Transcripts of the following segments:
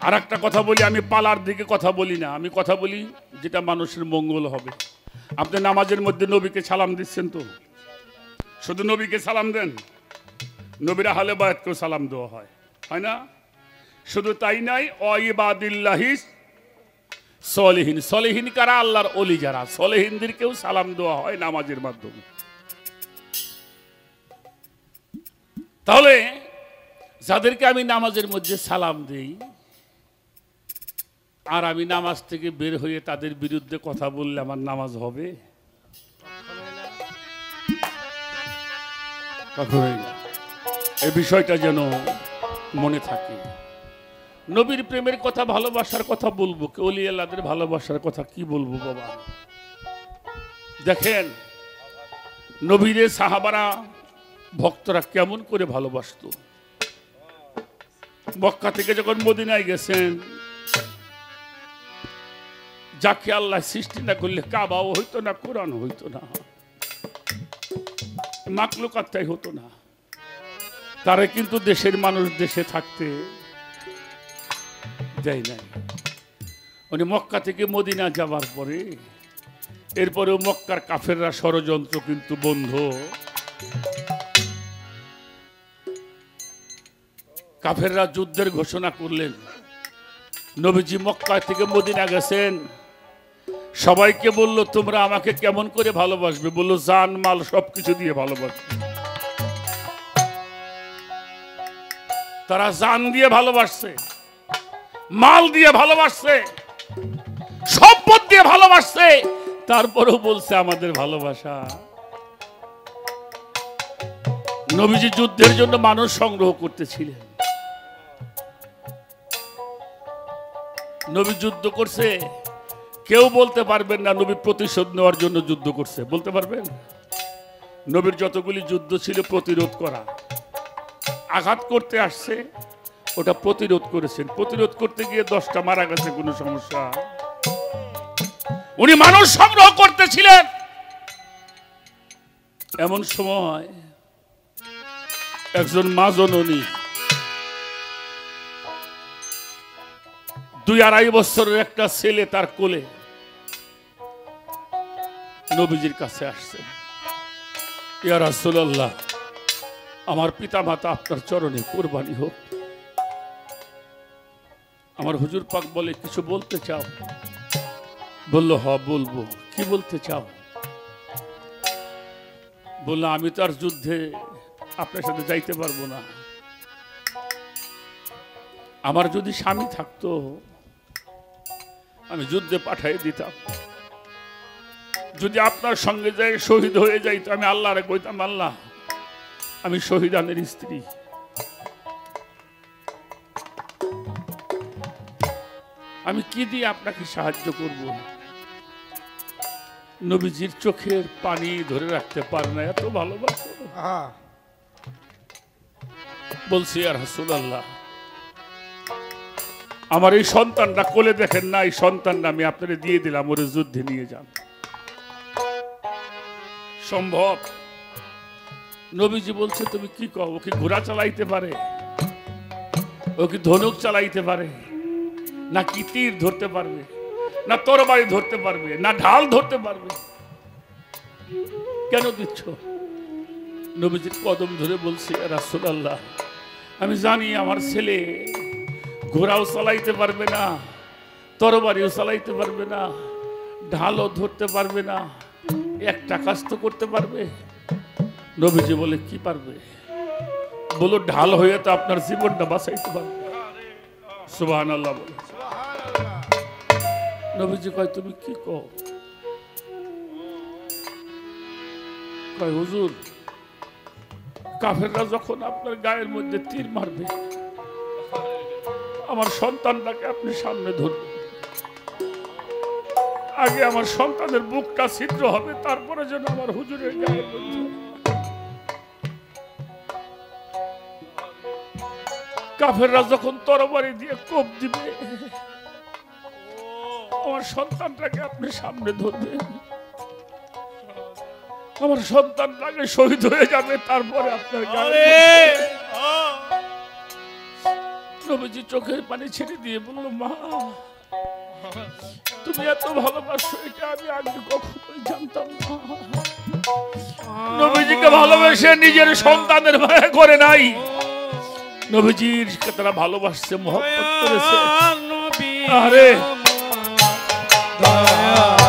আর একটা কথা বলি, আমি পালার দিকে কথা বলি না। আমি কথা বলি, যেটা মানুষের মঙ্গল হবে। আপনি নামাজের মধ্যে নবীকে সালাম দিচ্ছেন তো? শুধু নবীকে সালাম দেন? নবীরা হালে বায়াতকেও সালাম দেওয়া হয়। হয় না? শুধু তাই নাই, অইবাদিল্লাহি সলেহীন। সলেহীন কারা? আল্লাহর অলি যারা। সলেহীনদেরকেও সালাম দেওয়া হয় নামাজের মাধ্যমে। তাহলে, যাদেরকে আমি নামাজের মধ্যে সালাম দিই আর আমি নামাজ থেকে বের হয়ে তাদের বিরুদ্ধে কথা বললে আমার নামাজ হবে? এই বিষয়টা যেন মনে থাকে। নবীর প্রেমের কথা, ভালোবাসার কথা বলব অলি আল্লাদের ভালোবাসার কথা কি বলব বাবা? দেখেন, নবীরে সাহাবারা, ভক্তরা কেমন করে ভালোবাসতো? মক্কা থেকে যখন মদিনায় গেছেন যাকে আল্লাহ সৃষ্টি না করলে কাবাও হইতো না, কোরআন হইতো না মাকলুকাত্তাই হতো না। তারা কিন্তু দেশের মানুষ দেশে থাকতে দেয় নাই। উনি মক্কা থেকে মদিনা যাবার পরে, এরপরেও মক্কার কাফেররা ষড়যন্ত্র কিন্তু বন্ধ। কাফেররা যুদ্ধের ঘোষণা করলেন, নবীজি মক্কা থেকে মদিনা গেছেন। সবাইকে বলল, তোমরা আমাকে কেমন করে ভালোবাসবে? বলল, জান, মাল, সবকিছু দিয়ে ভালোবাসবে। তারা জান দিয়ে ভালোবাসছে, মাল দিয়ে ভালোবাসছে, সম্পদ দিয়ে ভালোবাসছে, তারপরেও বলছে, আমাদের ভালোবাসা। নবীজি যুদ্ধের জন্য মানুষ সংগ্রহ করতেছিলেন। নবী যুদ্ধ করছে কেউ বলতে পারবেন না নবী প্রতিশোধ নেওয়ার জন্য যুদ্ধ করছে। বলতে পারবেন? নবীর যতগুলি যুদ্ধ ছিল প্রতিরোধ করা। আঘাত করতে আসছে, ওটা প্রতিরোধ করেছেন। প্রতিরোধ করতে গিয়ে দশটা মারা গেছে, কোনো সমস্যা। উনি মানুষ সংগ্রহ করতেছিলেন। এমন সময় একজন মা জননী দুই আড়াই বছরের একটা ছেলে তার কোলে নবীজির কাছে রাসূলুল্লাহ, আমার পিতা মাতা আপনার চরণে কোরবানি হোক। আমার হুজুর পাক বলে, কিছু বলতে চাও? বলল, হ, বলব। কি বলতে চাও? বলল, আমি তো আর যুদ্ধে আপনার সাথে যাইতে পারব না। আমার যদি স্বামী থাকতো আমি যুদ্ধে পাঠাই দিতাম। যদি আপনার সঙ্গে যাই শহীদ হয়ে যাইতো আমি আল্লাহরে কইতাম আল্লাহ আমি শহীদানের স্ত্রী। আমি কি দিয়ে আপনাকে সাহায্য করব? নবীজির চোখের পানি ধরে রাখতে পারে না এত ভালোবাসো। বলছি আর হাসুল আল্লাহ আমার এই সন্তানটা কোলে দেখেন না, এই সন্তানটা আমি আপনাকে দিয়ে দিলাম, ওরে যুদ্ধে নিয়ে যান। সম্ভব? নবীজি বলছে, তুমি কি কও, ও কি ঘোড়া চালাইতে পারে? ও কি ধনুক চালাইতে পারে? না কি তীর ধরতে পারবে? না তরবারি ধরতে পারবে? না ঢাল ধরতে পারবে? কেন দিচ্ছ? নবীজির কদম ধরে বলছি রাসুল আল্লাহ আমি জানি আমার ছেলে ঘোড়াও চালাইতে পারবে না, তরবারিও চালাইতে পারবে না, ঢালও ধরতে পারবে না, একটা কাজ তো করতে পারবে। নবীজি বলে, কি পারবে? বলো, ঢাল হয়ে তো আপনার জীবনটা বাঁচাইতে পারবে। সুবাহ আল্লাহ বলে। নবীজি কয়, তুমি কি কয়, হুজুর, কাফেররা যখন আপনার গায়ের মধ্যে তীর মারবে আমার সন্তানটাকে আপনি সামনে ধরবেন আগে আমার সন্তানের বুকটা ছিদ্র হবে তারপরে যেন আমার হুজুরের মধ্যে কাফেররা যখন তরবারি দিয়ে কোপ দিবে আমার সন্তানটাকে আপনি সামনে ধরবেন। আমার সন্তানটাকে শহীদ হয়ে যাবে তারপরে আপনার গায়ে নবীজি চোখের পানি ছেড়ে দিয়ে বলল মা তুমি এত ভালোবাসো এটা আমি আগে কখনোই জানতাম না। নবীজিকে ভালোবেসে নিজের সন্তানের মায়া করে নাই। নবীজির তারা ভালোবাসছে মহব্বত করেছে। আরে নবী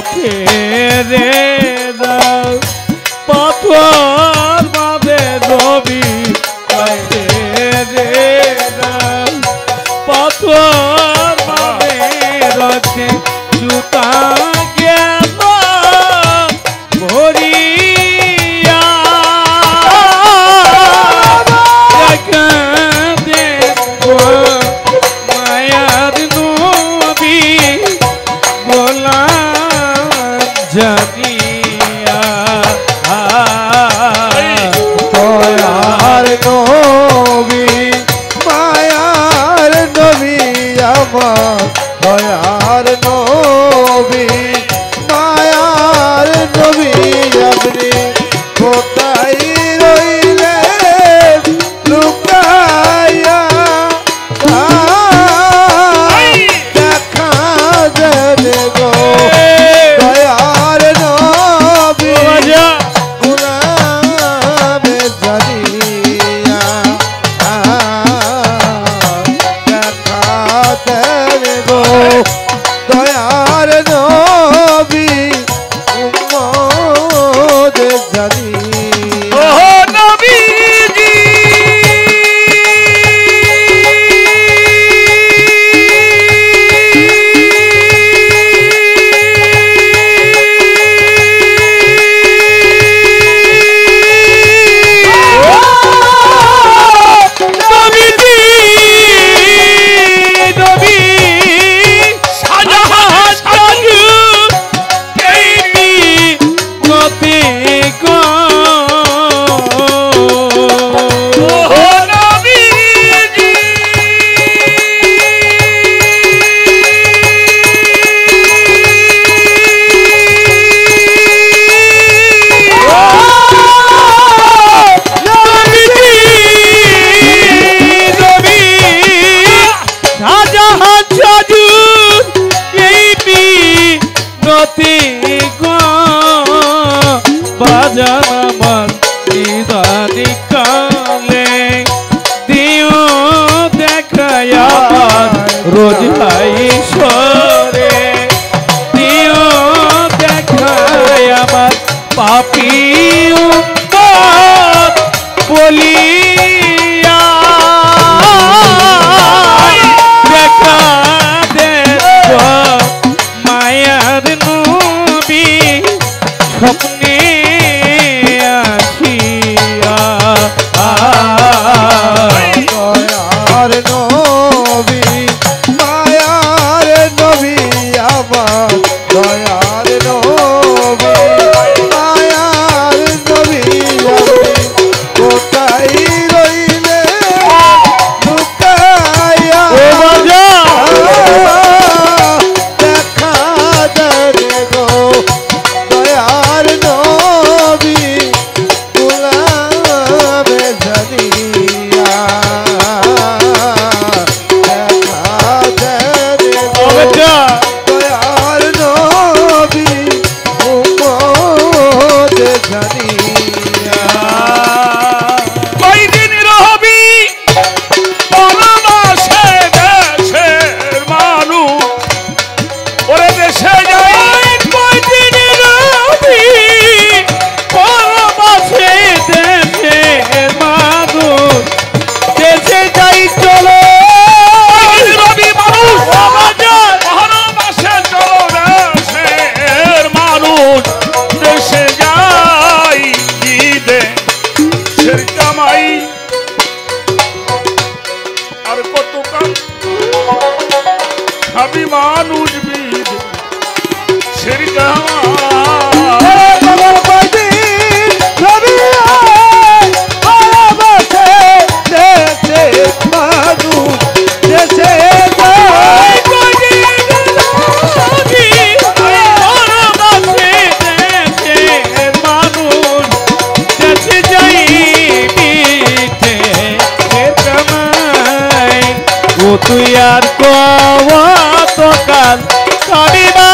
ফেরে Oh. তুই আর কত কাল সরিবা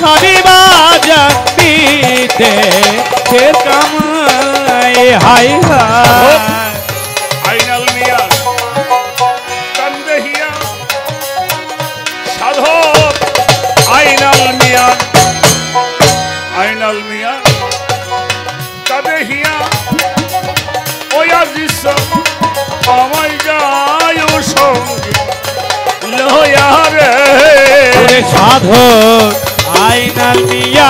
শনিবা জাতিতে ফের কামাই হাই আইনাল মিয়া কান্দেহিয়া সাধক আইনাল মিয়া আইনাল মিয়া কাদেহিয়া ওই আজিস আমায় যায় সঙ্গে। লয়া রে। সাধক। आई नदिया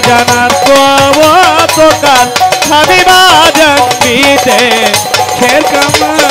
জানাত গো তোকাল হাবিবা জঙ্গিতে খের কামা